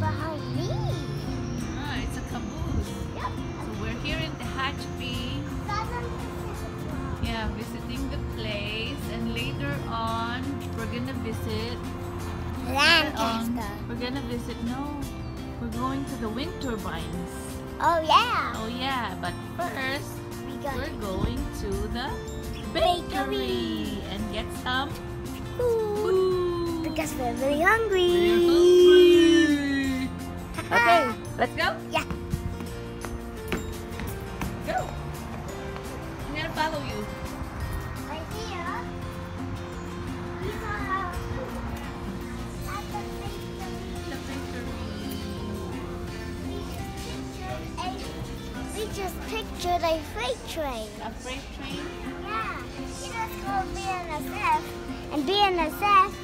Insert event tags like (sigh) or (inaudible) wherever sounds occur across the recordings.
Behind me. Ah, it's a caboose. Yep. So we're here in the Hatchby. Southern Pacific Drive. Yeah, visiting the place, and later on we're gonna visit. later on, Lancaster. we're gonna visit. No, we're going to the wind turbines. Oh yeah. Oh yeah, but first We we're going to the Bakery. bakery and get some food. Because we're really hungry. We're hungry. (laughs) Okay, let's go. Yeah. Go. I'm gonna follow you. Right here. These are our food. At the bakery. The bakery. We just pictured a, just freight train. A freight train. Yeah. It is called BNSF. And BNSF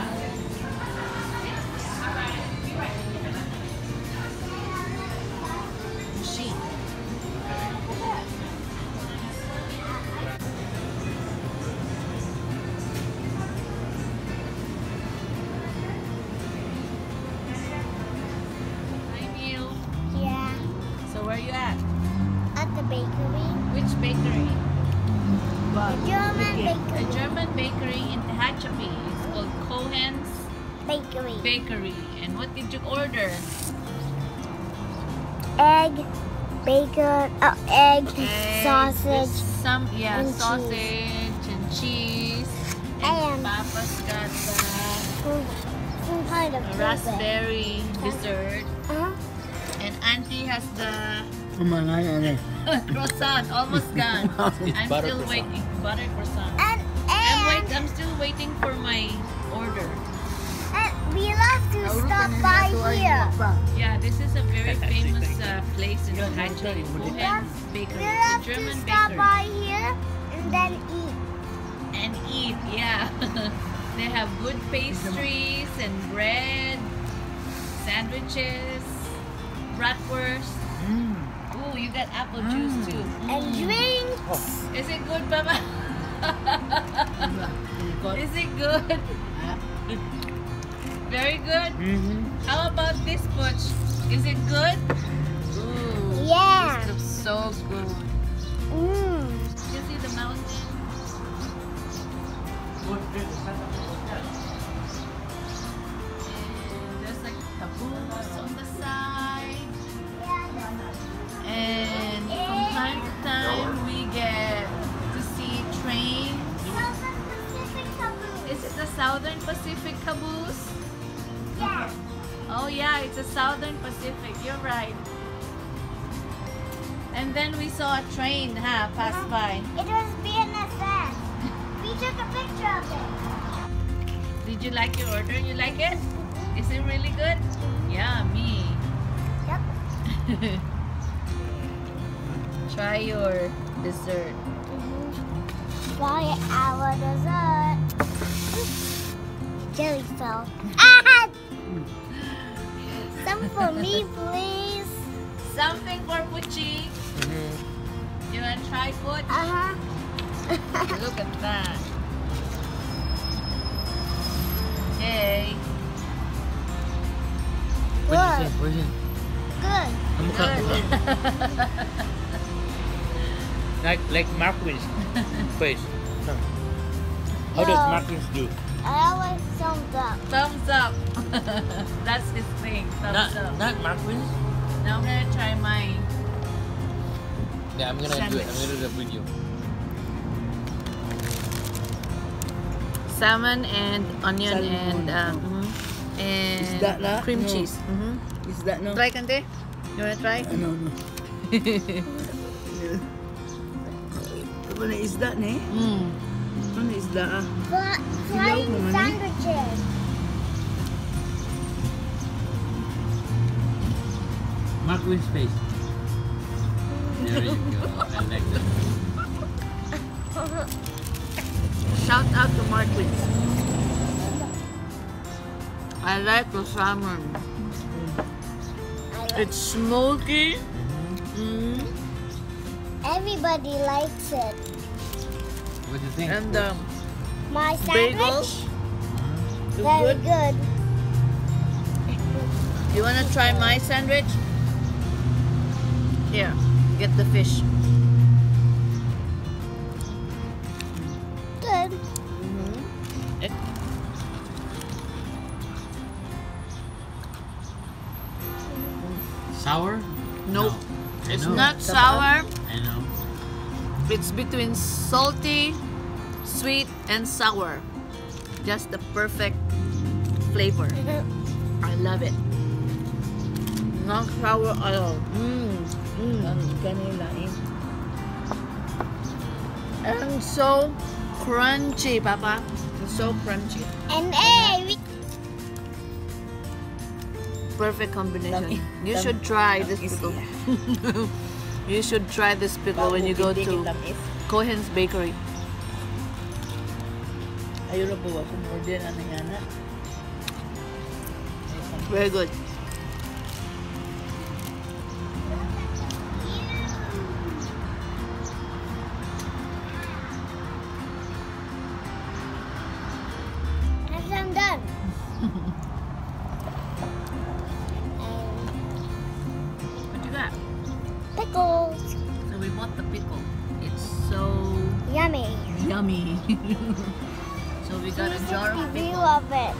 A. German bakery in Tehachapi. It's called Kohen's Bakery. Bakery. And what did you order? Egg, bacon, oh, egg, Eggs, there's sausage. Some yeah, and cheese. sausage and cheese. And And- Papa's got the Some, some kind of raspberry dessert. Uh-huh. And Auntie has the (laughs) croissant, almost gone. (laughs) I'm Butter still croissant. waiting. Butter croissant. And, I'm wait. and, I'm still waiting for my order. and we love to stop by here. Yeah, this is a very (laughs) famous uh, place in Tehachapi. Kohen's Bakery. We It's a love to stop bakery. by here and then eat. and eat. Yeah, (laughs) they have good pastries and bread, sandwiches, bratwurst. Mm. Ooh, you got apple juice too. And Mm. drinks. Is it good, Baba? (laughs) Is it good? (laughs) Very good. Mm-hmm. How about this butch? Is it good? Ooh, Yeah. this looks so good. Mm. You see the mountain? And there's like caboose on the side. And from time to time Southern Pacific caboose? Yeah. Oh yeah, it's a Southern Pacific. You're right. And then we saw a train, huh, pass Uh-huh. by. It was BNSF. We took a picture of it. Did you like your order? You like it? Is it really good? Yummy. Yep. (laughs) Try your dessert. Try our dessert. (laughs) Jelly fell. Ah! (laughs) Some for me, please. Something for Puchi. Mm-hmm. You wanna try food? Uh huh. Look at that. Hey. Good. What is it? Good. Kamukha ko ba? Like like Marquis (laughs) face. Huh. How does Marcus do? I always thumbs up. Thumbs up. (laughs) That's his thing. Thumbs Not up. not Marquis. Now I'm gonna try mine. Yeah, I'm gonna do it. I'm gonna do the video. Salmon and onion Salmon. and uh, mhm. and Is that la? cream No. cheese. Mhm. Is that no? Try kante? You wanna try? Ano, no. Ano na isda ni? mm. What's isda ah? Flying eh. sandwiches. Mark with space. There you go. I like that. (laughs) Shout out to Marquis. I like the salmon. It's smoky. Mm -hmm. Everybody likes it. What do you think? And um, My sandwich, bagels. It's very good. good. You wanna try my sandwich? Here, get the fish. It's between salty, sweet, and sour. Just the perfect flavor. (laughs) I love it. Not sour at all. Mm. Mm. And so crunchy, Papa. It's so crunchy. And hey, Perfect combination. You should try this lamis pickle. niya. You should try this pickle when you go to Kohen's Bakery. Very na Yummy. (laughs) so we got a jar of 360 view pickle. of it.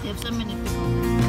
They have so many pickles.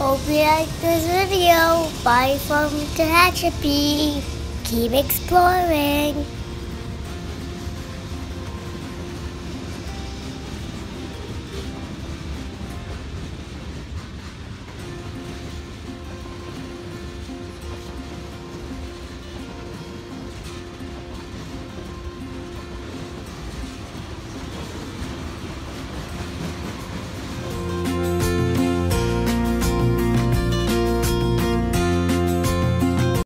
Hope you like this video. Bye from Tehachapi. Keep exploring.